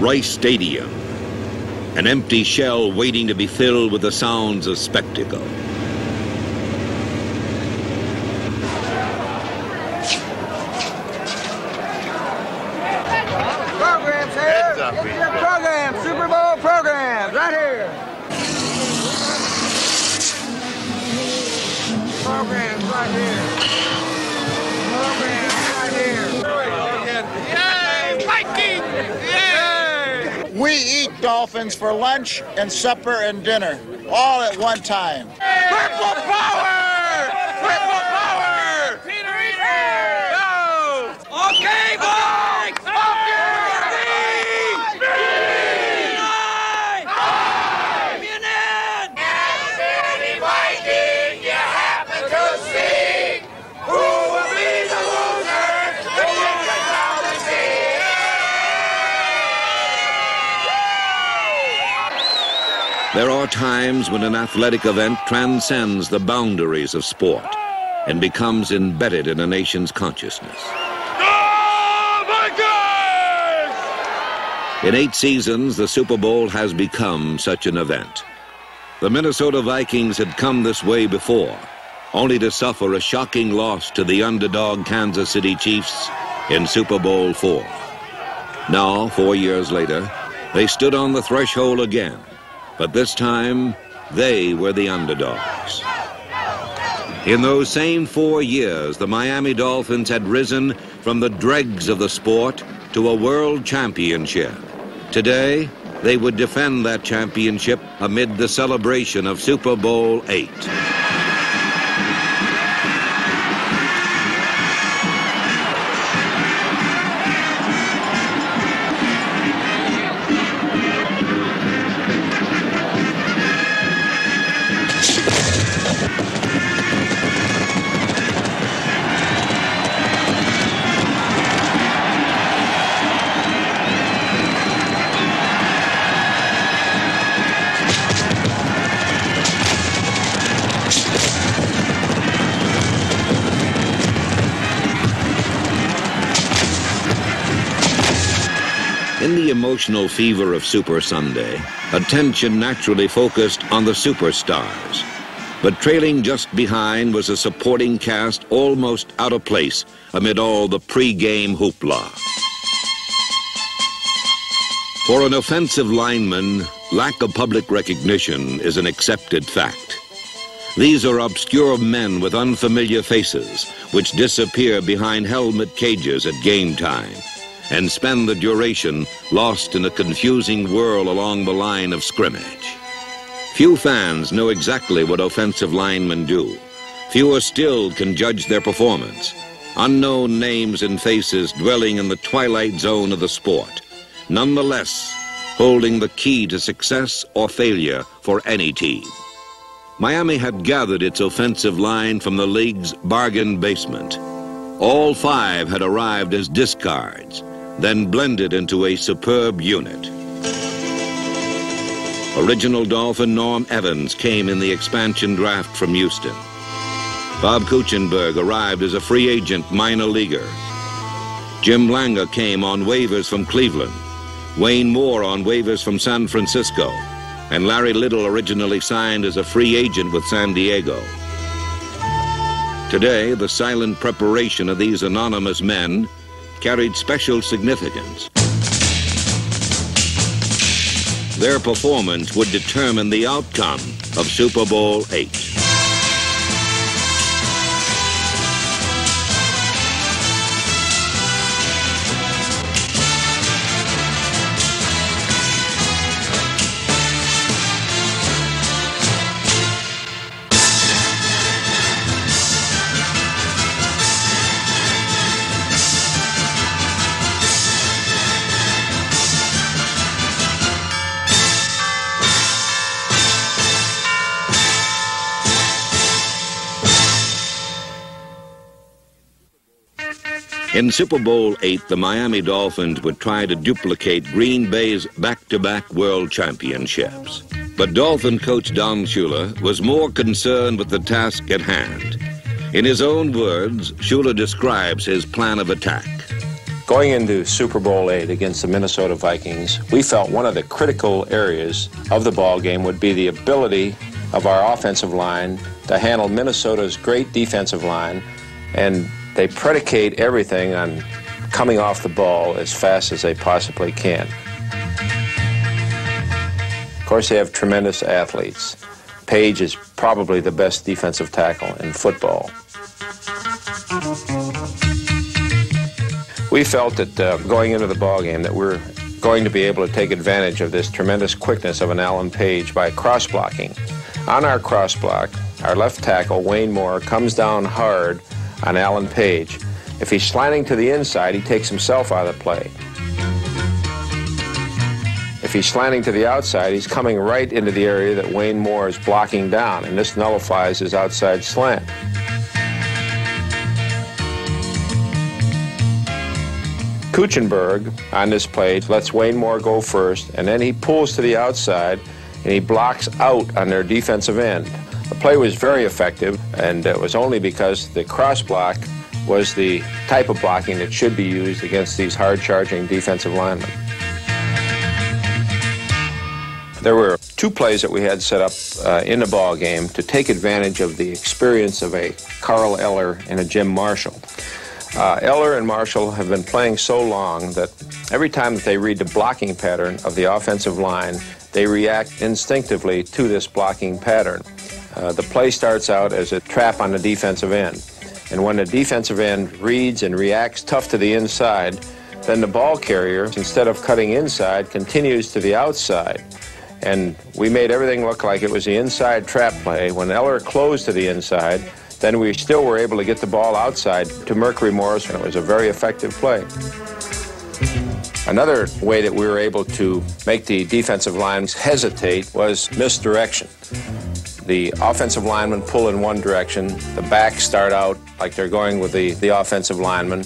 Rice Stadium, an empty shell waiting to be filled with the sounds of spectacle. We eat dolphins for lunch and supper and dinner, all at one time. Purple power! Purple power! Peter Eater! Go! Okay, boys! There are times when an athletic event transcends the boundaries of sport and becomes embedded in a nation's consciousness. In eight seasons, the Super Bowl has become such an event. The Minnesota Vikings had come this way before, only to suffer a shocking loss to the underdog Kansas City Chiefs in Super Bowl IV. Now, four years later, they stood on the threshold again, but this time they were the underdogs. In those same four years, the Miami Dolphins had risen from the dregs of the sport to a world championship. Today, they would defend that championship amid the celebration of Super Bowl VIII. The emotional fever of Super Sunday, attention naturally focused on the superstars. But trailing just behind was a supporting cast almost out of place amid all the pre-game hoopla. For an offensive lineman, lack of public recognition is an accepted fact. These are obscure men with unfamiliar faces, which disappear behind helmet cages at game time and spend the duration lost in a confusing whirl along the line of scrimmage. Few fans know exactly what offensive linemen do. Fewer still can judge their performance. Unknown names and faces dwelling in the twilight zone of the sport. Nonetheless, holding the key to success or failure for any team. Miami had gathered its offensive line from the league's bargain basement. All five had arrived as discards, then blended into a superb unit. Original Dolphin Norm Evans came in the expansion draft from Houston. Bob Kuechenberg arrived as a free agent minor leaguer. Jim Langer came on waivers from Cleveland. Wayne Moore on waivers from San Francisco. And Larry Little originally signed as a free agent with San Diego. Today, the silent preparation of these anonymous men carried special significance. Their performance would determine the outcome of Super Bowl VIII. In Super Bowl VIII, the Miami Dolphins would try to duplicate Green Bay's back-to-back world championships. But Dolphin coach Don Shula was more concerned with the task at hand. In his own words, Shula describes his plan of attack. Going into Super Bowl eight against the Minnesota Vikings, we felt one of the critical areas of the ball game would be the ability of our offensive line to handle Minnesota's great defensive line, and they predicate everything on coming off the ball as fast as they possibly can. Of course, they have tremendous athletes. Page is probably the best defensive tackle in football. We felt that uh, going into the ball game that we're going to be able to take advantage of this tremendous quickness of an Alan Page by cross blocking. On our cross block, our left tackle, Wayne Moore, comes down hard on Alan Page. If he's slanting to the inside, he takes himself out of the play. If he's slanting to the outside, he's coming right into the area that Wayne Moore is blocking down, and this nullifies his outside slant. Kuechenberg on this play lets Wayne Moore go first, and then he pulls to the outside and he blocks out on their defensive end. The play was very effective, and it was only because the cross block was the type of blocking that should be used against these hard charging defensive linemen. There were two plays that we had set up uh, in the ball game to take advantage of the experience of a Carl Eller and a Jim Marshall. Uh, Eller and Marshall have been playing so long that every time that they read the blocking pattern of the offensive line, they react instinctively to this blocking pattern. Uh, the play starts out as a trap on the defensive end. And when the defensive end reads and reacts tough to the inside, then the ball carrier, instead of cutting inside, continues to the outside. And we made everything look like it was the inside trap play. When Eller closed to the inside, then we still were able to get the ball outside to Mercury Morris, and it was a very effective play. Another way that we were able to make the defensive lines hesitate was misdirection. The offensive linemen pull in one direction, the backs start out like they're going with the, the offensive lineman,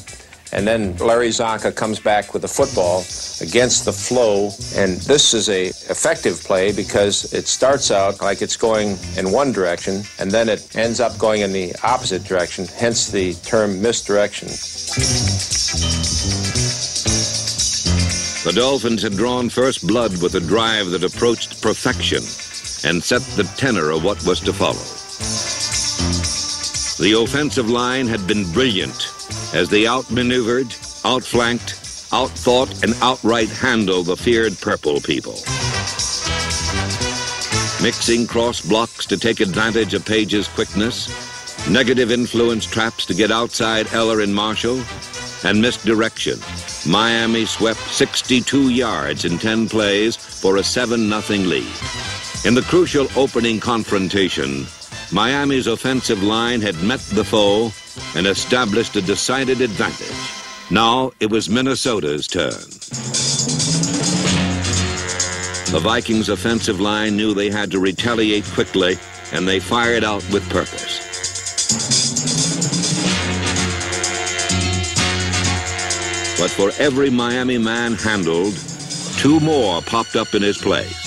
and then Larry Csonka comes back with the football against the flow. And this is a effective play because it starts out like it's going in one direction, and then it ends up going in the opposite direction, hence the term misdirection. The Dolphins had drawn first blood with a drive that approached perfection and set the tenor of what was to follow. The offensive line had been brilliant as they outmaneuvered, outflanked, outthought, and outright handled the feared purple people. Mixing cross blocks to take advantage of Page's quickness, negative influence traps to get outside Eller and Marshall, and misdirection. Miami swept 62 yards in 10 plays for a 7-0 lead. In the crucial opening confrontation, Miami's offensive line had met the foe and established a decided advantage. Now it was Minnesota's turn. The Vikings' offensive line knew they had to retaliate quickly, and they fired out with purpose. But for every Miami man handled, two more popped up in his place.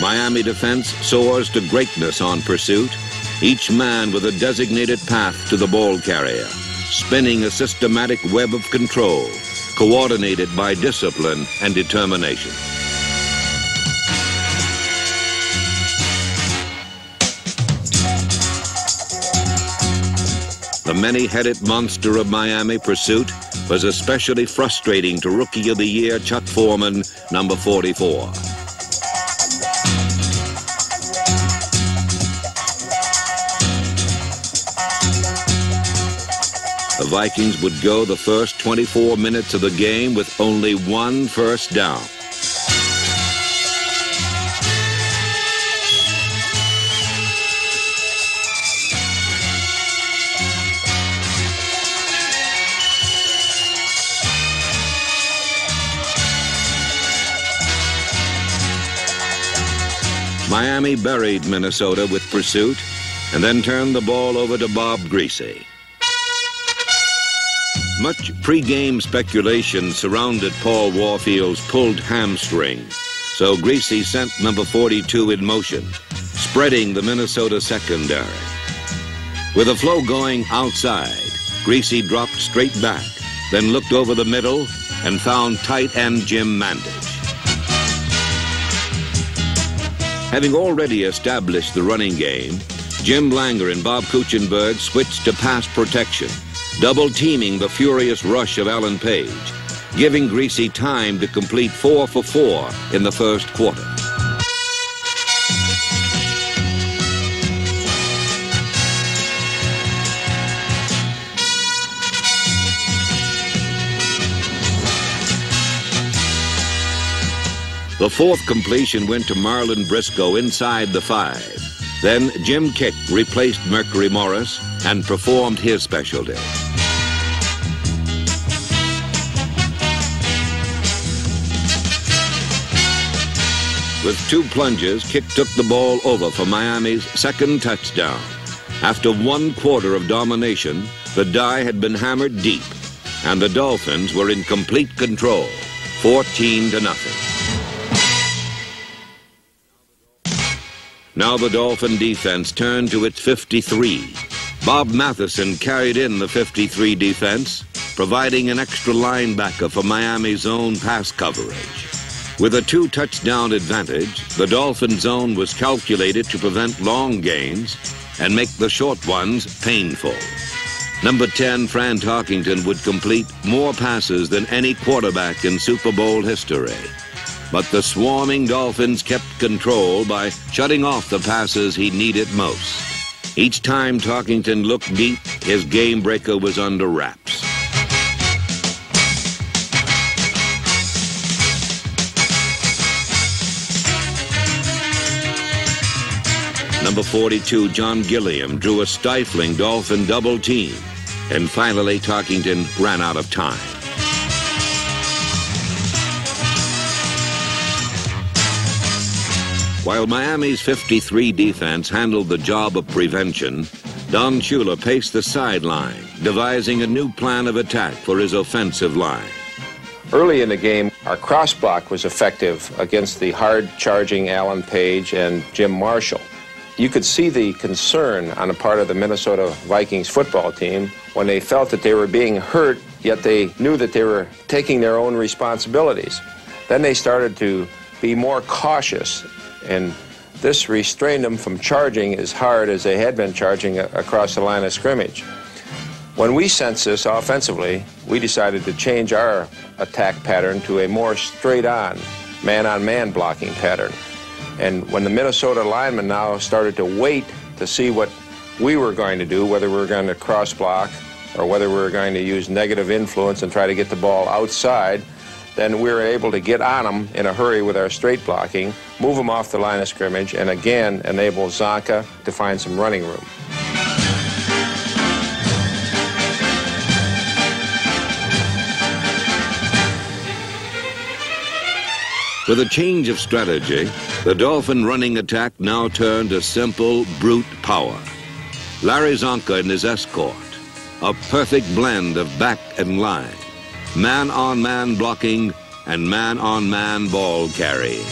Miami defense soars to greatness on pursuit, each man with a designated path to the ball carrier, spinning a systematic web of control, coordinated by discipline and determination. The many-headed monster of Miami pursuit was especially frustrating to Rookie of the Year Chuck Foreman, number 44. The Vikings would go the first 24 minutes of the game with only one first down. Miami buried Minnesota with pursuit and then turned the ball over to Bob Griese. Much pre-game speculation surrounded Paul Warfield's pulled hamstring, so Griese sent number 42 in motion, spreading the Minnesota secondary. With the flow going outside, Griese dropped straight back, then looked over the middle and found tight end Jim Mandich. Having already established the running game, Jim Langer and Bob Kuechenberg switched to pass protection, double teaming the furious rush of Alan Page, giving Griese time to complete four for four in the first quarter. The fourth completion went to Marlon Briscoe inside the five. Then Jim Kiick replaced Mercury Morris and performed his specialty. With two plunges, Kiick took the ball over for Miami's second touchdown. After one quarter of domination, the die had been hammered deep, and the Dolphins were in complete control, 14 to nothing. Now the Dolphin defense turned to its 53. Bob Matheson carried in the 53 defense, providing an extra linebacker for Miami's own pass coverage. With a two touchdown advantage, the Dolphin zone was calculated to prevent long gains and make the short ones painful. Number 10, Fran Tarkenton, would complete more passes than any quarterback in Super Bowl history. But the swarming Dolphins kept control by shutting off the passes he needed most. Each time Tarkenton looked deep, his game breaker was under wraps. Number 42, John Gilliam, drew a stifling Dolphin double team. And finally, Tarkenton ran out of time. While Miami's 53 defense handled the job of prevention, Don Shula paced the sideline, devising a new plan of attack for his offensive line. Early in the game, our cross block was effective against the hard charging Alan Page and Jim Marshall. You could see the concern on the part of the Minnesota Vikings football team when they felt that they were being hurt, yet they knew that they were taking their own responsibilities. Then they started to be more cautious and this restrained them from charging as hard as they had been charging across the line of scrimmage. When we sensed this offensively, we decided to change our attack pattern to a more straight-on, man-on-man blocking pattern. And when the Minnesota linemen now started to wait to see what we were going to do, whether we were going to cross block or whether we were going to use negative influence and try to get the ball outside, then we were able to get on them in a hurry with our straight blocking, move them off the line of scrimmage, and again enable Csonka to find some running room. With a change of strategy, the Dolphin running attack now turned to simple, brute power. Larry Csonka and his escort, a perfect blend of back and line man-on-man blocking, and man-on-man ball carrying.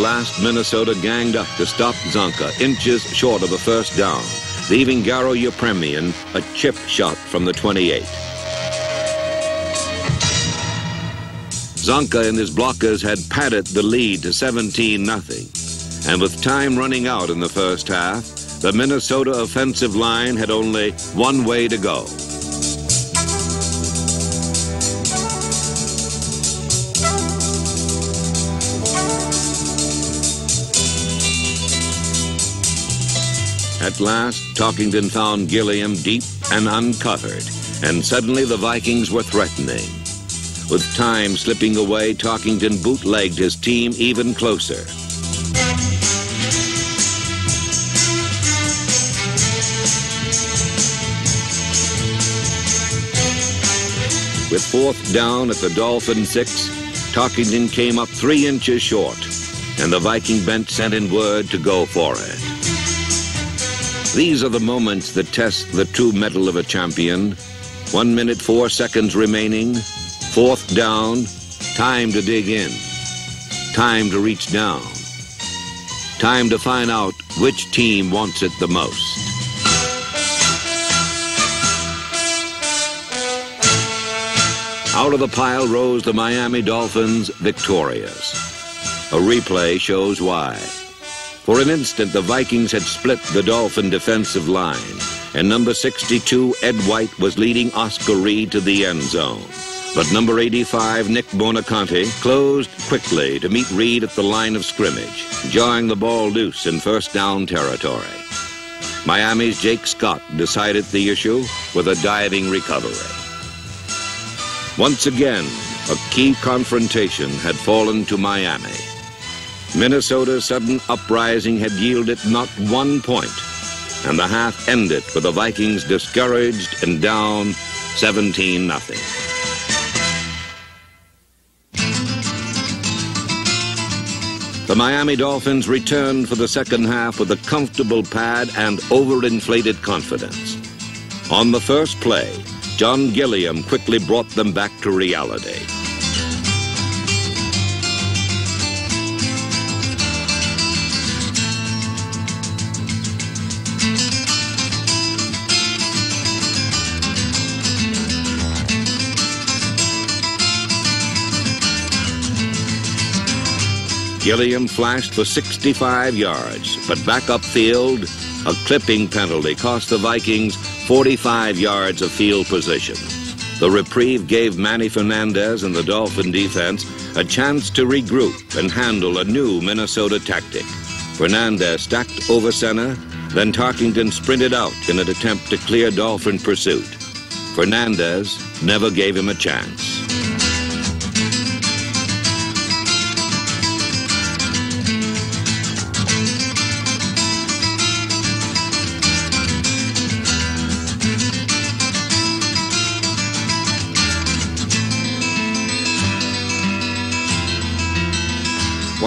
Last, Minnesota ganged up to stop Csonka, inches short of a first down, leaving Garo Yepremian a chip shot from the 28. Csonka and his blockers had padded the lead to 17 nothing, and with time running out in the first half, the Minnesota offensive line had only one way to go. At last, Tarkenton found Gilliam deep and uncovered, and suddenly the Vikings were threatening. With time slipping away, Tarkenton bootlegged his team even closer. With fourth down at the Dolphin six, Tarkenton came up three inches short, and the Viking bench sent in word to go for it. These are the moments that test the true mettle of a champion. One minute, four seconds remaining, fourth down, time to dig in, time to reach down, time to find out which team wants it the most. Out of the pile rose the Miami Dolphins victorious. A replay shows why. For an instant, the Vikings had split the Dolphin defensive line, and number 62, Ed White, was leading Oscar Reed to the end zone. But number 85, Nick Buoniconti, closed quickly to meet Reed at the line of scrimmage, jarring the ball loose in first down territory. Miami's Jake Scott decided the issue with a diving recovery. Once again, a key confrontation had fallen to Miami. Minnesota's sudden uprising had yielded not one point, and the half ended with the Vikings discouraged and down 17 nothing. The Miami Dolphins returned for the second half with a comfortable pad and overinflated confidence. On the first play, John Gilliam quickly brought them back to reality. Gilliam flashed for 65 yards, but back upfield, a clipping penalty cost the Vikings 45 yards of field position. The reprieve gave Manny Fernandez and the Dolphin defense a chance to regroup and handle a new Minnesota tactic. Fernandez stacked over center, then Tarkenton sprinted out in an attempt to clear Dolphin pursuit. Fernandez never gave him a chance.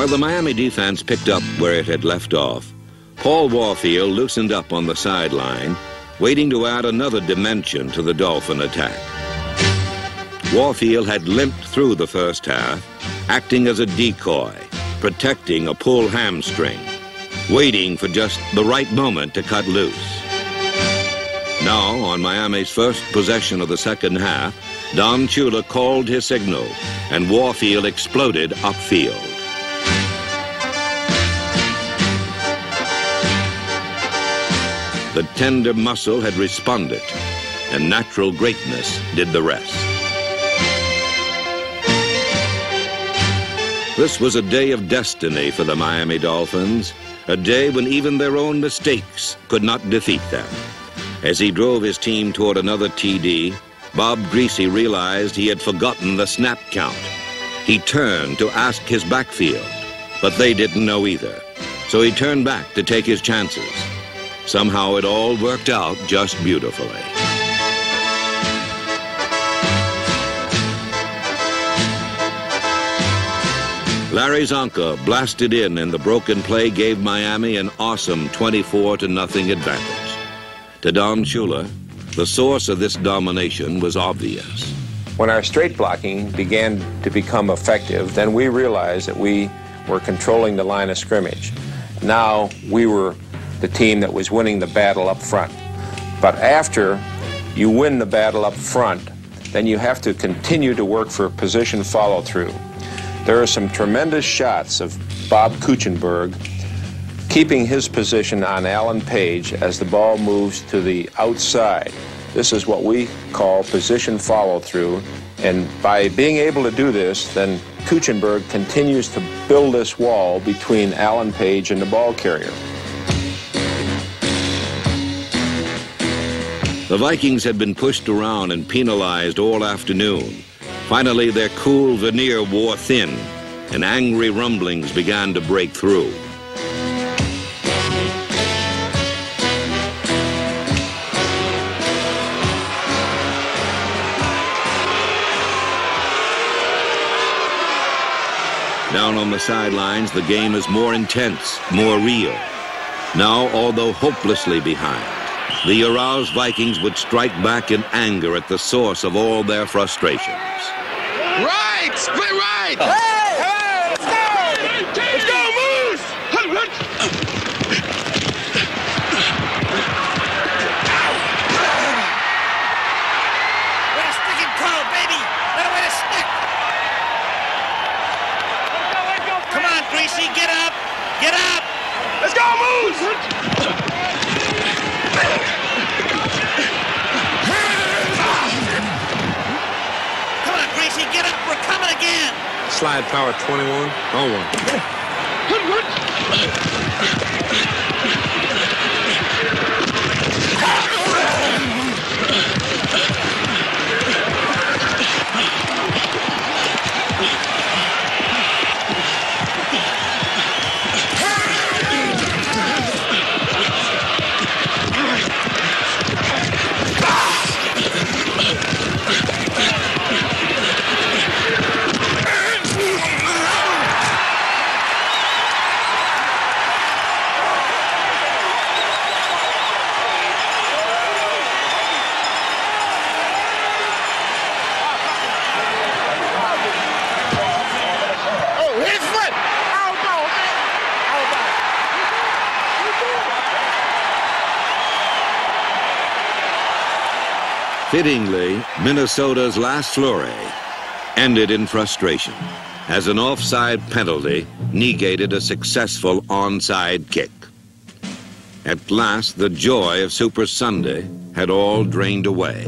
The Miami defense picked up where it had left off, Paul Warfield loosened up on the sideline, waiting to add another dimension to the Dolphin attack. Warfield had limped through the first half, acting as a decoy, protecting a pulled hamstring, waiting for just the right moment to cut loose. Now, on Miami's first possession of the second half, Don Shula called his signal, and Warfield exploded upfield. The tender muscle had responded, and natural greatness did the rest. This was a day of destiny for the Miami Dolphins, a day when even their own mistakes could not defeat them. As he drove his team toward another TD, Bob Griese realized he had forgotten the snap count. He turned to ask his backfield, but they didn't know either. So he turned back to take his chances. Somehow it all worked out just beautifully. Larry Csonka blasted in and the broken play gave Miami an awesome 24 to nothing advantage. To Don Shula, the source of this domination was obvious. When our straight blocking began to become effective, then we realized that we were controlling the line of scrimmage. Now we were the team that was winning the battle up front. But after you win the battle up front, then you have to continue to work for position follow through. There are some tremendous shots of Bob Kuechenberg keeping his position on Alan Page as the ball moves to the outside. This is what we call position follow through. And by being able to do this, then Kuechenberg continues to build this wall between Alan Page and the ball carrier. The Vikings had been pushed around and penalized all afternoon. Finally, their cool veneer wore thin, and angry rumblings began to break through. Down on the sidelines, the game is more intense, more real. Now, although hopelessly behind, the aroused Vikings would strike back in anger at the source of all their frustrations. Right! Split right! Hey! Slide power 21 on one. Fittingly, Minnesota's last flurry ended in frustration as an offside penalty negated a successful onside kick. At last, the joy of Super Sunday had all drained away.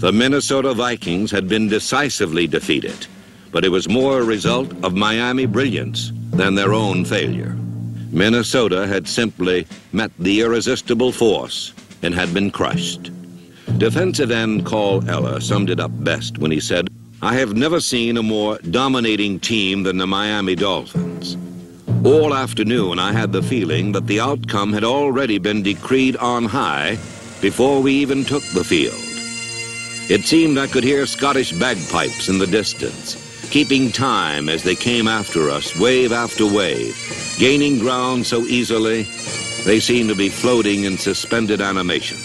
The Minnesota Vikings had been decisively defeated, but it was more a result of Miami brilliance than their own failure. Minnesota had simply met the irresistible force and had been crushed. Defensive end Carl Eller summed it up best when he said, I have never seen a more dominating team than the Miami Dolphins. All afternoon, I had the feeling that the outcome had already been decreed on high before we even took the field. It seemed I could hear Scottish bagpipes in the distance, keeping time as they came after us, wave after wave, gaining ground so easily they seemed to be floating in suspended animation.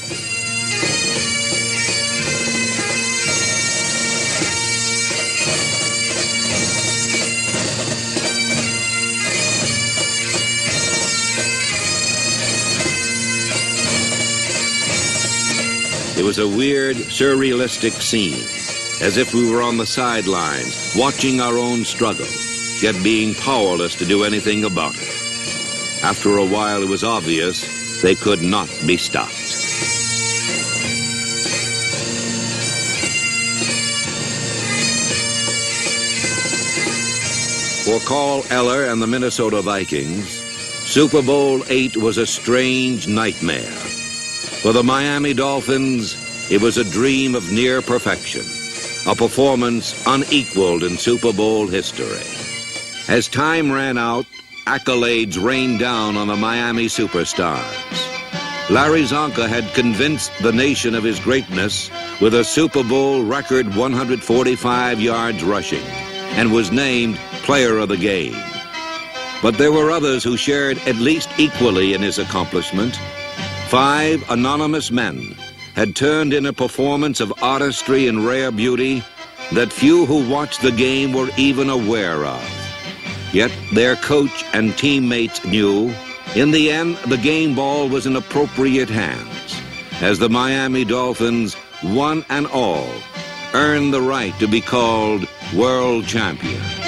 It was a weird, surrealistic scene, as if we were on the sidelines, watching our own struggle, yet being powerless to do anything about it. After a while, it was obvious they could not be stopped. For Carl Eller and the Minnesota Vikings, Super Bowl eight was a strange nightmare. For the Miami Dolphins, it was a dream of near perfection, a performance unequaled in Super Bowl history. As time ran out, accolades rained down on the Miami superstars. Larry Csonka had convinced the nation of his greatness with a Super Bowl record 145 yards rushing and was named Player of the Game. But there were others who shared at least equally in his accomplishment. Five anonymous men had turned in a performance of artistry and rare beauty that few who watched the game were even aware of. Yet their coach and teammates knew in the end the game ball was in appropriate hands as the Miami Dolphins, one and all, earned the right to be called world champions.